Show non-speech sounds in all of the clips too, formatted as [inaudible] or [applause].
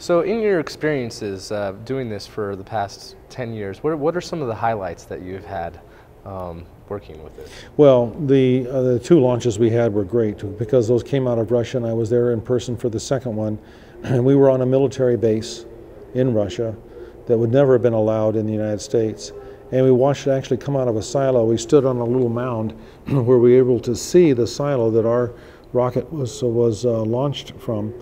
So, in your experiences uh, doing this for the past 10 years, what what are some of the highlights that you've had um, working with it? Well, the, uh, the two launches we had were great because those came out of Russia, and I was there in person for the second one. [clears throat] And we were on a military base in Russia that would never have been allowed in the United States. And we watched it actually come out of a silo. We stood on a little mound [clears throat] where we were able to see the silo that our rocket was, was uh, launched from.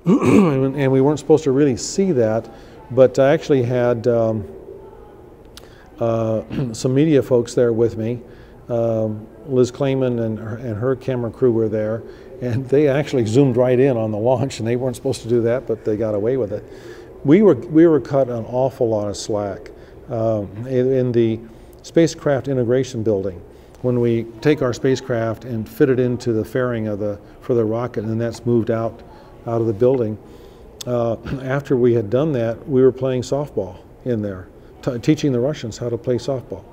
[clears throat] and we weren't supposed to really see that, but I actually had um, uh, [clears throat] some media folks there with me. Um, Liz Claman and her, and her camera crew were there, and they actually zoomed right in on the launch, and they weren't supposed to do that, but they got away with it. We were, we were cut an awful lot of slack um, in, in the spacecraft integration building when we take our spacecraft and fit it into the fairing of the for the rocket, and then that's moved out out of the building. Uh, [clears throat] after we had done that, we were playing softball in there, teaching the Russians how to play softball.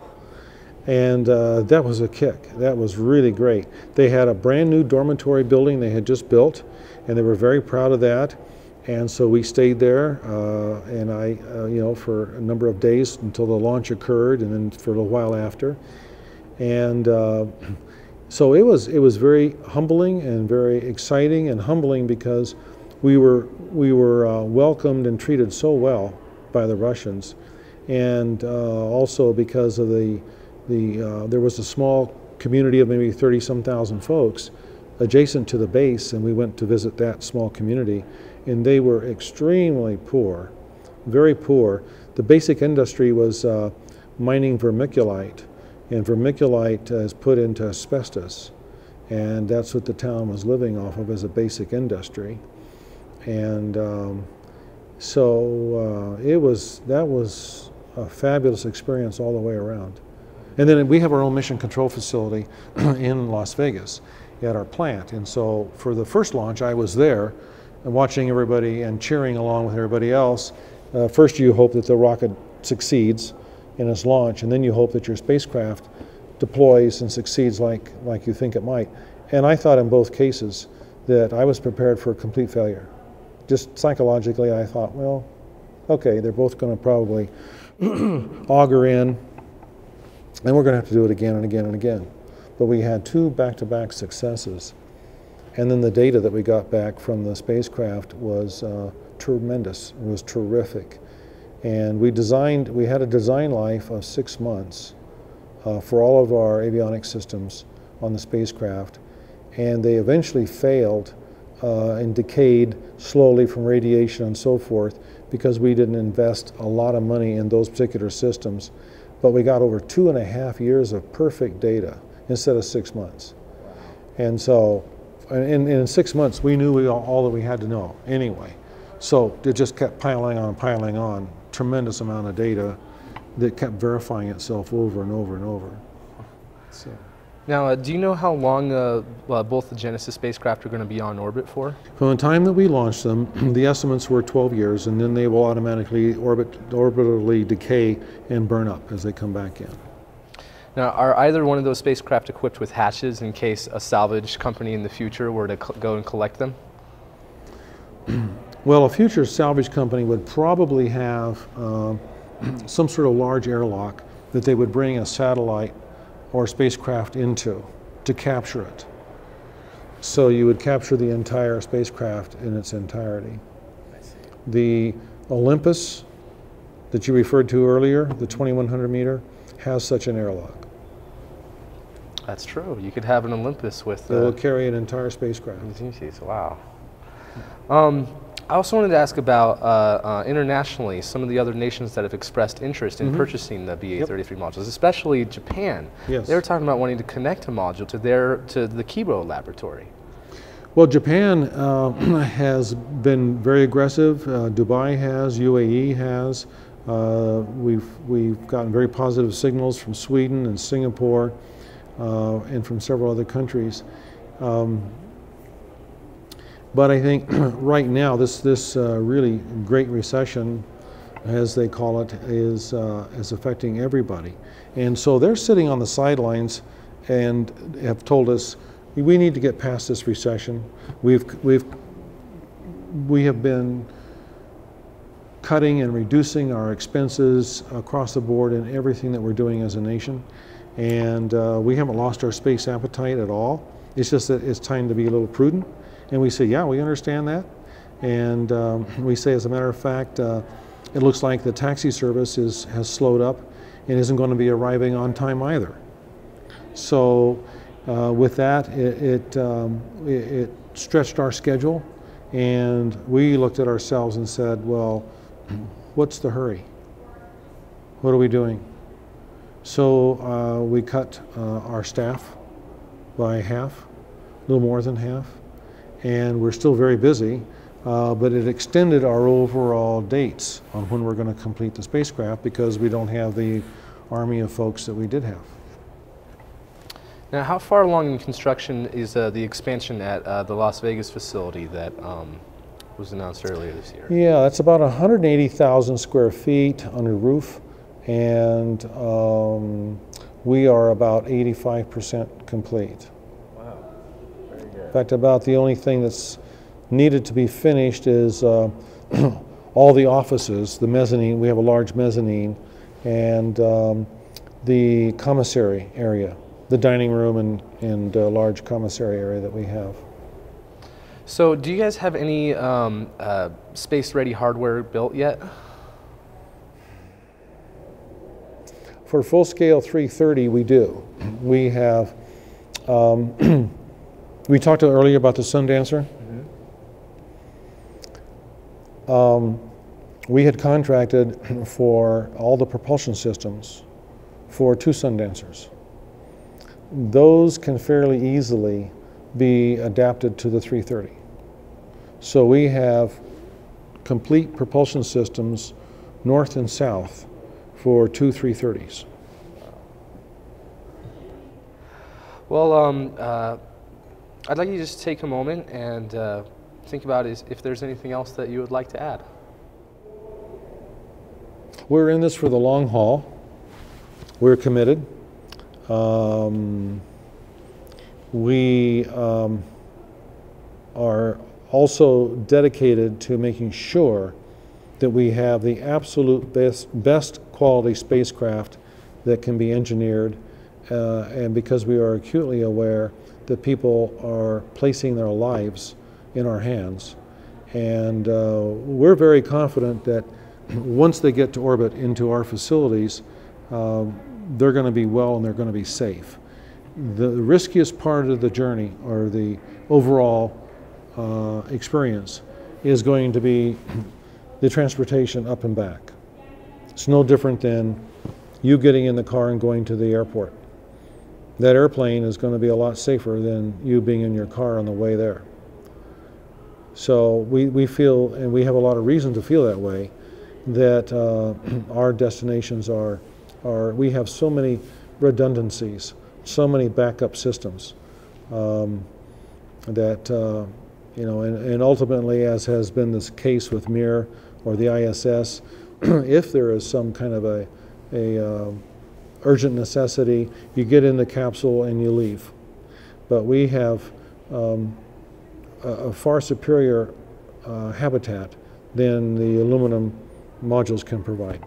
And uh, that was a kick. That was really great. They had a brand new dormitory building they had just built, and they were very proud of that. And so we stayed there, uh, and I, uh, you know, for a number of days until the launch occurred, and then for a little while after. And uh, [clears throat] so it was it was very humbling and very exciting and humbling because we were we were uh, welcomed and treated so well by the Russians, and uh, also because of the the uh, there was a small community of maybe 30 some thousand folks adjacent to the base, and we went to visit that small community, and they were extremely poor, very poor. The basic industry was uh, mining vermiculite and vermiculite is put into asbestos. And that's what the town was living off of as a basic industry. And um, so uh, it was, that was a fabulous experience all the way around. And then we have our own mission control facility [clears throat] in Las Vegas at our plant. And so for the first launch, I was there and watching everybody and cheering along with everybody else. Uh, first, you hope that the rocket succeeds in its launch, and then you hope that your spacecraft deploys and succeeds like, like you think it might. And I thought in both cases that I was prepared for a complete failure. Just psychologically, I thought, well, okay, they're both going to probably [clears throat] auger in, and we're going to have to do it again and again and again. But we had two back to back successes. And then the data that we got back from the spacecraft was uh, tremendous, it was terrific. And we designed, we had a design life of six months uh, for all of our avionics systems on the spacecraft. And they eventually failed uh, and decayed slowly from radiation and so forth because we didn't invest a lot of money in those particular systems. But we got over two and a half years of perfect data instead of six months. And so, in, in six months, we knew we all, all that we had to know anyway. So it just kept piling on, piling on tremendous amount of data that kept verifying itself over and over and over. So. Now, uh, do you know how long uh, uh, both the Genesis spacecraft are going to be on orbit for? From the time that we launched them, [clears throat] the estimates were 12 years, and then they will automatically orbit, orbitally decay and burn up as they come back in. Now, are either one of those spacecraft equipped with hatches in case a salvage company in the future were to go and collect them? [clears throat] Well, a future salvage company would probably have uh, [clears throat] some sort of large airlock that they would bring a satellite or spacecraft into to capture it. So you would capture the entire spacecraft in its entirety. The Olympus that you referred to earlier, the 2100 meter, has such an airlock. That's true. You could have an Olympus with. Uh, it will carry an entire spacecraft. Wow. Um, I also wanted to ask about uh, uh, internationally some of the other nations that have expressed interest in mm -hmm. purchasing the BA-33 yep. modules, especially Japan. Yes. They were talking about wanting to connect a module to their to the Kibo laboratory. Well, Japan uh, [clears throat] has been very aggressive. Uh, Dubai has, UAE has. Uh, we've we've gotten very positive signals from Sweden and Singapore, uh, and from several other countries. Um, but I think [clears throat] right now, this, this uh, really great recession, as they call it, is, uh, is affecting everybody. And so they're sitting on the sidelines and have told us, we need to get past this recession. We've, we've, we have been cutting and reducing our expenses across the board in everything that we're doing as a nation. And uh, we haven't lost our space appetite at all. It's just that it's time to be a little prudent. And we say, yeah, we understand that. And um, we say, as a matter of fact, uh, it looks like the taxi service is, has slowed up and isn't going to be arriving on time either. So, uh, with that, it, it, um, it, it stretched our schedule, and we looked at ourselves and said, well, what's the hurry? What are we doing? So uh, we cut uh, our staff by half, a little more than half, and we're still very busy, uh, but it extended our overall dates on when we're going to complete the spacecraft because we don't have the army of folks that we did have. Now, how far along in construction is uh, the expansion at uh, the Las Vegas facility that um, was announced earlier this year? Yeah, that's about 180,000 square feet under roof, and um, we are about 85% complete. Wow, very In good. Fact, about the only thing that's needed to be finished is uh, [clears throat] all the offices, the mezzanine. We have a large mezzanine, and um, the commissary area, the dining room and, and uh, large commissary area that we have. So, do you guys have any um, uh, space-ready hardware built yet? For full scale 330, we do. We have, um, [clears throat] we talked earlier about the Sundancer. Um, we had contracted [laughs] for all the propulsion systems for two Sundancers. Those can fairly easily be adapted to the 330. So we have complete propulsion systems north and south for two 330s. Well, um, uh, I'd like you to just take a moment and uh, think about is if there's anything else that you would like to add. We're in this for the long haul. We're committed. Um, we um, are also dedicated to making sure that we have the absolute best, best quality spacecraft that can be engineered. Uh, and because we are acutely aware that people are placing their lives in our hands. And uh, we're very confident that [clears throat] once they get to orbit into our facilities, uh, they're going to be well and they're going to be safe. The riskiest part of the journey or the overall uh, experience is going to be [clears throat] the transportation up and back. It's no different than you getting in the car and going to the airport. That airplane is going to be a lot safer than you being in your car on the way there. So we, we feel, and we have a lot of reason to feel that way, that uh, [clears throat] our destinations are, are, we have so many redundancies, so many backup systems um, that, uh, you know, and, and ultimately, as has been this case with Mir or the ISS, [clears throat] if there is some kind of a, a uh, urgent necessity, you get in the capsule and you leave. But we have um, a, a far superior uh, habitat than the aluminum modules can provide.